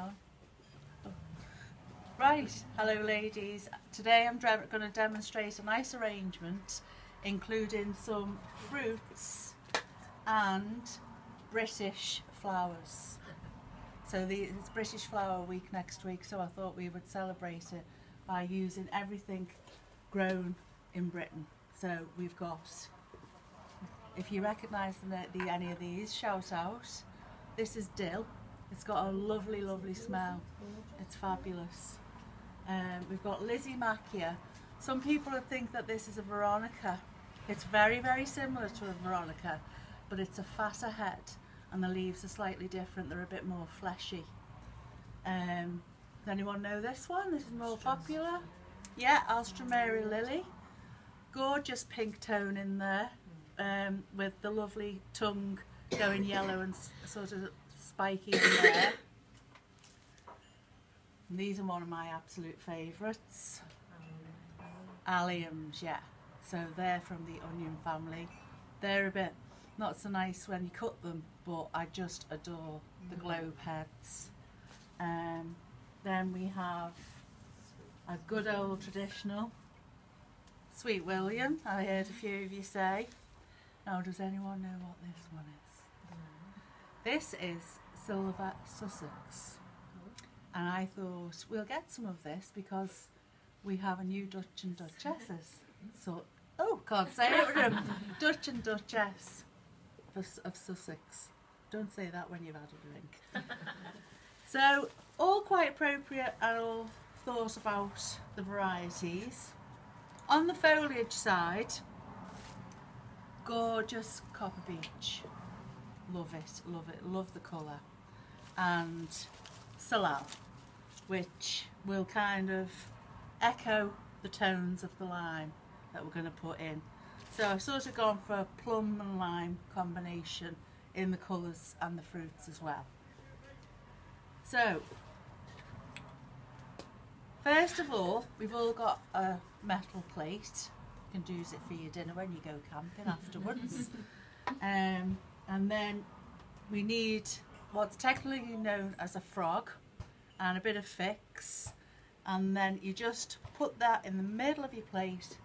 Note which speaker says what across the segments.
Speaker 1: on. Right, hello ladies. Today I'm going to demonstrate a nice arrangement including some fruits and British flowers. So the, it's British Flower Week next week so I thought we would celebrate it by using everything grown in Britain. So we've got, if you recognise the, the, any of these, shout out. This is dill. It's got a lovely, lovely smell. It's fabulous. Um, we've got Lysimachia. Some people think that this is a Veronica. It's very, very similar to a Veronica, but it's a fatter head and the leaves are slightly different. They're a bit more fleshy. Um, does anyone know this one? This is more popular. Yeah, Alstroemeria lily. Gorgeous pink tone in there um, with the lovely tongue going yellow and sort of spiky in there. And these are one of my absolute favourites. Alliums, yeah. So they're from the onion family. They're a bit not so nice when you cut them, but I just adore the mm. globe heads. Um, then we have a good old traditional Sweet William, I heard a few of you say. Now, does anyone know what this one is? This is Silver Sussex and I thought we'll get some of this because we have a new Dutch and Duchesses. So, oh, can't say it. Dutch and Duchess of Sussex. Don't say that when you've had a drink. so, all quite appropriate and all thought about the varieties. On the foliage side, gorgeous Copper Beech. Love it, love it, love the colour. And Salal, which will kind of echo the tones of the lime that we're going to put in. So I've sort of gone for a plum and lime combination in the colours and the fruits as well. So, first of all, we've all got a metal plate. You can use it for your dinner when you go camping afterwards. um, and then we need what's technically known as a frog and a bit of fix and then you just put that in the middle of your plate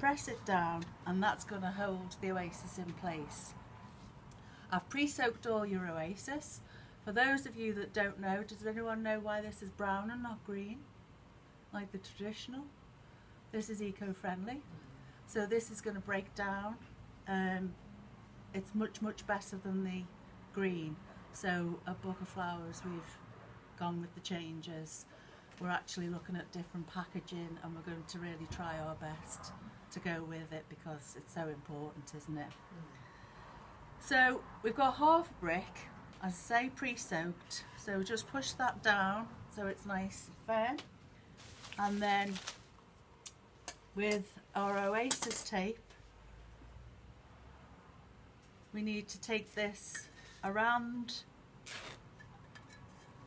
Speaker 1: press it down and that's going to hold the oasis in place. I've pre-soaked all your oasis. For those of you that don't know, does anyone know why this is brown and not green? Like the traditional? This is eco-friendly. So this is going to break down. Um, it's much, much better than the green. So a Booker Flowers, we've gone with the changes. We're actually looking at different packaging and we're going to really try our best to go with it because it's so important, isn't it? So we've got half brick, as I say, pre-soaked. So just push that down so it's nice and firm. And then with our Oasis tape, we need to take this around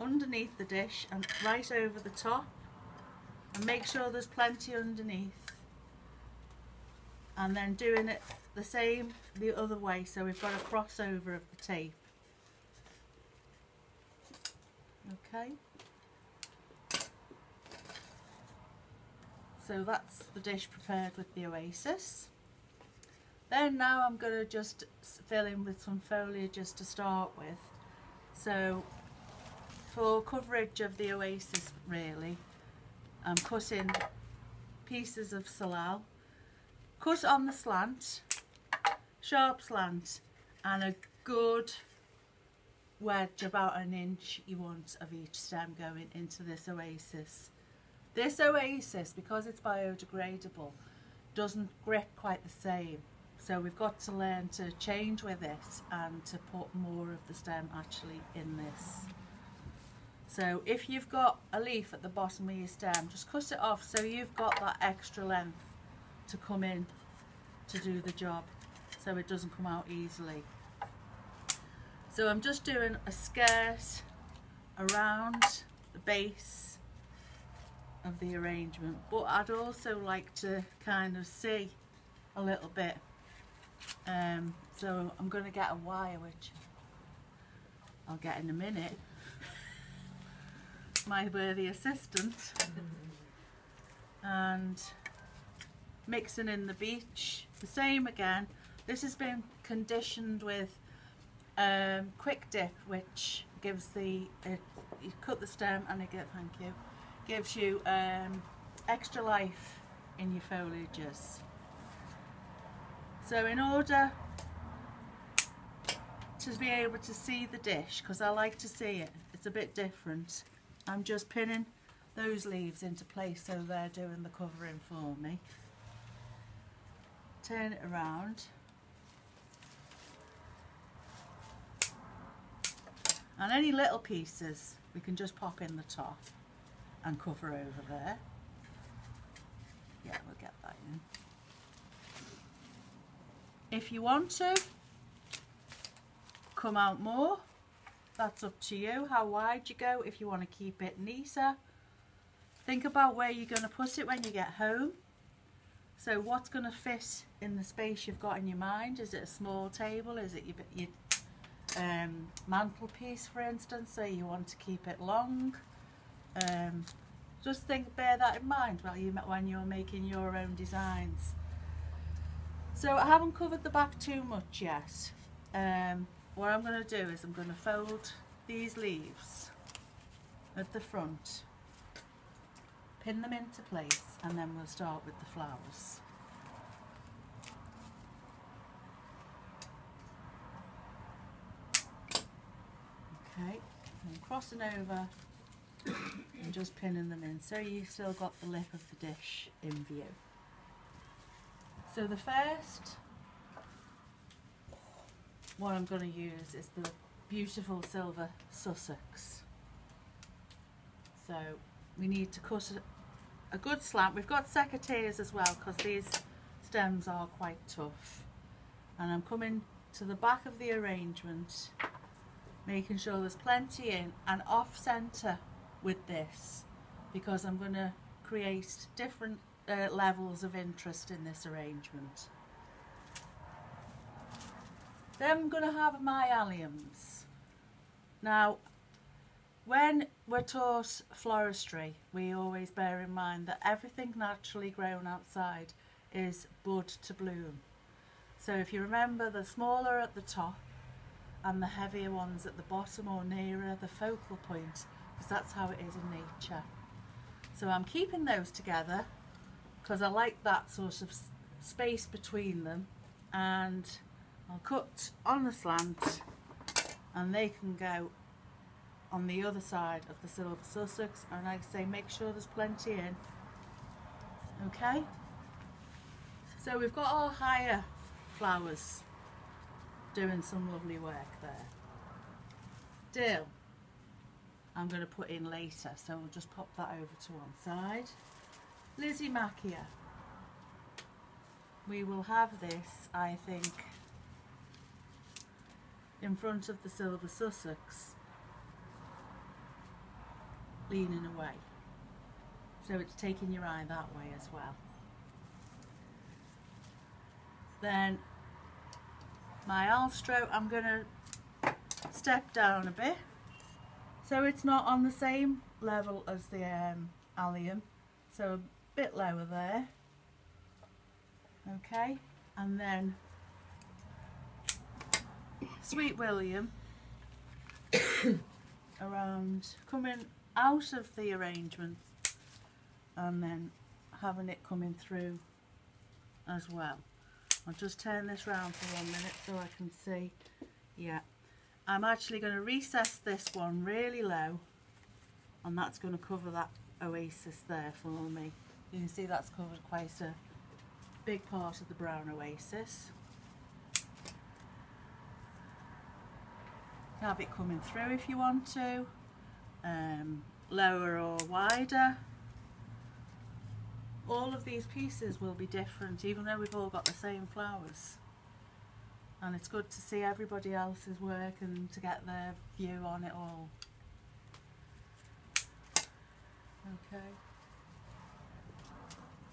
Speaker 1: underneath the dish and right over the top. And make sure there's plenty underneath. And then doing it the same the other way so we've got a crossover of the tape. Okay. So that's the dish prepared with the oasis then now I'm going to just fill in with some foliage just to start with. So for coverage of the oasis really I'm cutting pieces of salal. Cut on the slant sharp slant and a good wedge about an inch you want of each stem going into this oasis. This oasis because it's biodegradable doesn't grip quite the same so we've got to learn to change with it and to put more of the stem actually in this so if you've got a leaf at the bottom of your stem, just cut it off so you've got that extra length to come in to do the job so it doesn't come out easily. So I'm just doing a skirt around the base of the arrangement but I'd also like to kind of see a little bit um, so I'm going to get a wire which I'll get in a minute my worthy assistant. and mixing in the beech. The same again. This has been conditioned with um, quick dip, which gives the you cut the stem and it get thank you gives you um, extra life in your foliages. So in order to be able to see the dish, because I like to see it, it's a bit different. I'm just pinning those leaves into place so they're doing the covering for me. Turn it around. And any little pieces we can just pop in the top and cover over there. Yeah, we'll get that in. If you want to come out more, that's up to you, how wide you go, if you want to keep it neater. Think about where you're going to put it when you get home. So what's going to fit in the space you've got in your mind? Is it a small table? Is it your, your um, mantelpiece, for instance? So you want to keep it long? Um, just think, bear that in mind while you, when you're making your own designs. So I haven't covered the back too much yet. Um, what I'm going to do is I'm going to fold these leaves at the front, pin them into place and then we'll start with the flowers. Okay, I'm crossing over and just pinning them in so you've still got the lip of the dish in view. So the first one I'm going to use is the beautiful silver Sussex. So we need to cut a, a good slant. We've got secateurs as well because these stems are quite tough. And I'm coming to the back of the arrangement making sure there's plenty in and off centre with this because I'm going to create different uh, levels of interest in this arrangement. Then I'm going to have my alliums. Now, when we're taught floristry, we always bear in mind that everything naturally grown outside is bud to bloom. So if you remember the smaller at the top and the heavier ones at the bottom or nearer the focal point because that's how it is in nature. So I'm keeping those together because I like that sort of space between them and I'll cut on the slant and they can go on the other side of the silver Sussex and I say make sure there's plenty in. Okay? So we've got our higher flowers doing some lovely work there. Dill I'm going to put in later so we'll just pop that over to one side Lysimachia we will have this I think in front of the silver Sussex leaning away. So it's taking your eye that way as well. Then my Alstro I'm going to step down a bit. So it's not on the same level as the um, allium, so bit lower there. Okay, and then Sweet William around coming out of the arrangement and then having it coming through as well. I'll just turn this round for one minute so I can see. Yeah, I'm actually going to recess this one really low and that's going to cover that oasis there for me. You can see that's covered quite a big part of the brown oasis. Have it coming through if you want to, um, lower or wider. All of these pieces will be different even though we've all got the same flowers and it's good to see everybody else's work and to get their view on it all. Okay.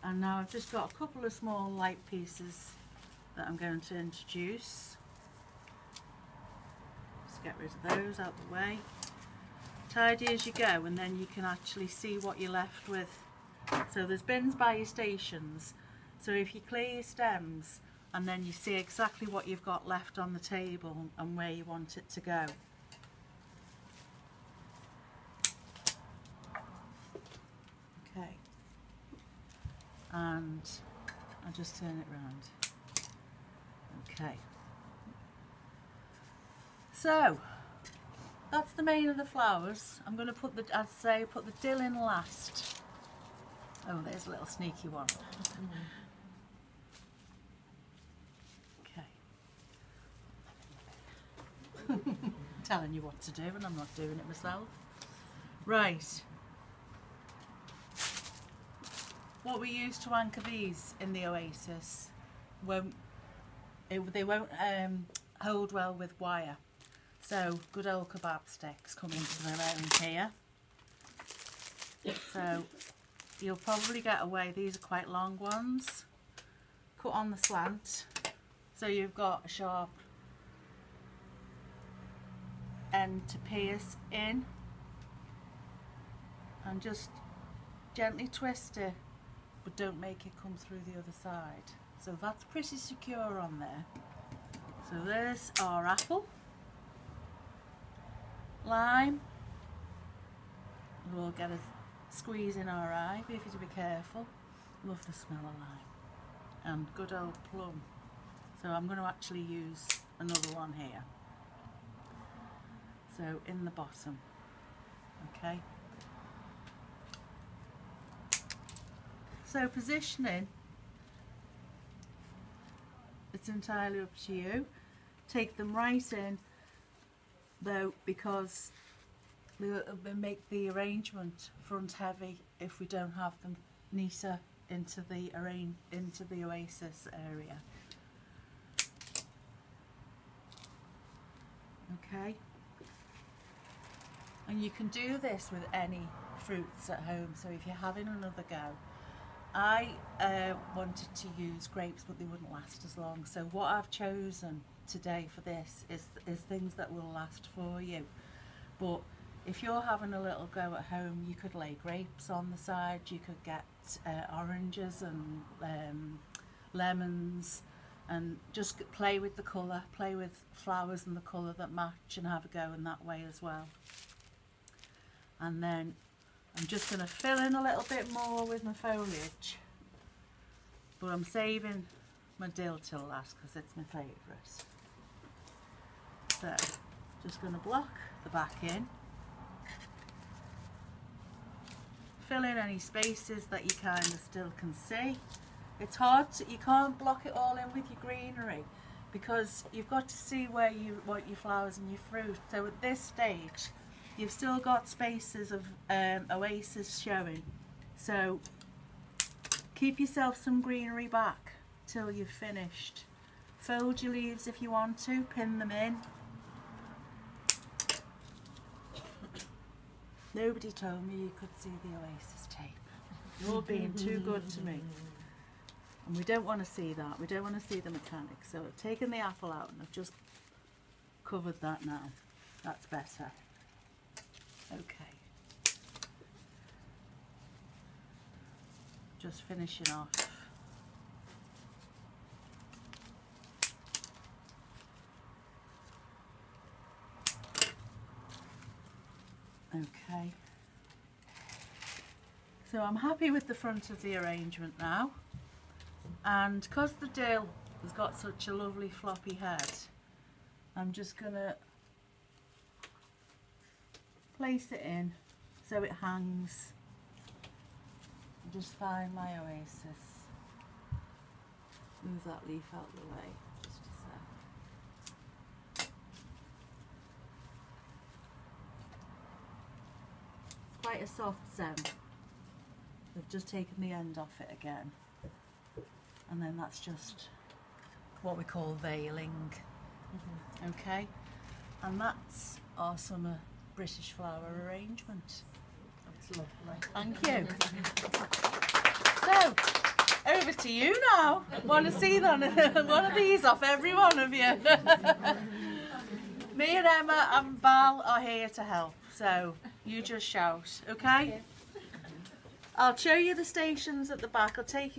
Speaker 1: And now I've just got a couple of small light pieces that I'm going to introduce. Just get rid of those out the way. tidy as you go and then you can actually see what you're left with. So there's bins by your stations. So if you clear your stems and then you see exactly what you've got left on the table and where you want it to go. Okay. And I'll just turn it round. Okay. So, that's the main of the flowers. I'm going to put the, I'd say, put the dill in last. Oh, there's a little sneaky one. okay. Telling you what to do and I'm not doing it myself. Right. What we use to anchor these in the Oasis won't, it, they won't um, hold well with wire. So good old kebab sticks come into their own here. So you'll probably get away, these are quite long ones. Cut on the slant. So you've got a sharp end to pierce in. And just gently twist it, but don't make it come through the other side. So that's pretty secure on there. So there's our apple lime. We'll get a squeeze in our eye, if you to be careful. Love the smell of lime. And good old plum. So I'm going to actually use another one here. So in the bottom. Okay. So positioning, it's entirely up to you. Take them right in though because they uh, make the arrangement front heavy if we don't have them neater into the arrange into the oasis area. Okay. And you can do this with any fruits at home. So if you're having another go, I uh, wanted to use grapes, but they wouldn't last as long. So what I've chosen today for this is, is things that will last for you. But if you're having a little go at home, you could lay grapes on the side, you could get uh, oranges and um, lemons and just play with the colour, play with flowers and the colour that match and have a go in that way as well. And then I'm just going to fill in a little bit more with my foliage, but I'm saving my dill till last because it's my favourite. So just going to block the back in. Fill in any spaces that you kind of still can see. It's hard, to, you can't block it all in with your greenery because you've got to see where you want your flowers and your fruit. So at this stage, you've still got spaces of um, oasis showing. So keep yourself some greenery back till you've finished. Fold your leaves if you want to, pin them in. Nobody told me you could see the Oasis tape. You're being too good to me. And we don't want to see that. We don't want to see the mechanics. So I've taken the apple out and I've just covered that now. That's better. Okay. Just finishing off. Okay. So I'm happy with the front of the arrangement now. And because the dill has got such a lovely floppy head, I'm just to place it in so it hangs. Just find my oasis. Move that leaf out of the way. quite a soft stem. We've just taken the end off it again. And then that's just what we call veiling. Mm -hmm. Okay? And that's our summer British flower arrangement.
Speaker 2: That's lovely.
Speaker 1: Thank you. so, over to you now. Want to see one of these off every one of you? Me and Emma and Val are here to help. So you just shout, okay? I'll show you the stations at the back. I'll take you